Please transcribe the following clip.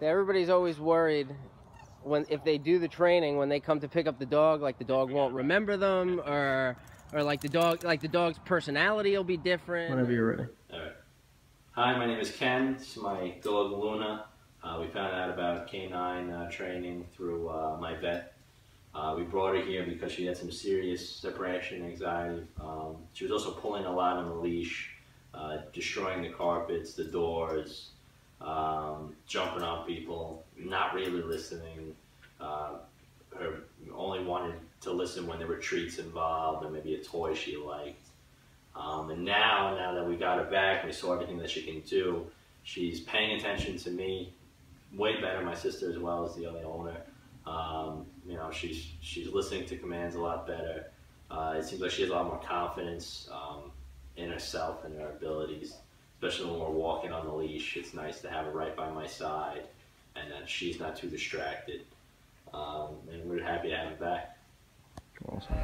Everybody's always worried when if they do the training when they come to pick up the dog, like the dog won't remember them, or or like the dog like the dog's personality will be different. Whenever you're ready. All right. Hi, my name is Ken. This is my dog Luna. Uh, we found out about canine uh, training through uh, my vet. Uh, we brought her here because she had some serious separation anxiety. Um, she was also pulling a lot on the leash, uh, destroying the carpets, the doors, um, jumping on people, not really listening. Uh, her only wanted to listen when there were treats involved or maybe a toy she liked. Um, and now, now that we got her back we saw everything that she can do, she's paying attention to me way better. My sister as well as the other owner. Um, you know, she's she's listening to commands a lot better. Uh, it seems like she has a lot more confidence um, in herself and her abilities, especially when we're walking on the leash. It's nice to have her right by my side, and that she's not too distracted. Um, and we're happy to have her back. Awesome.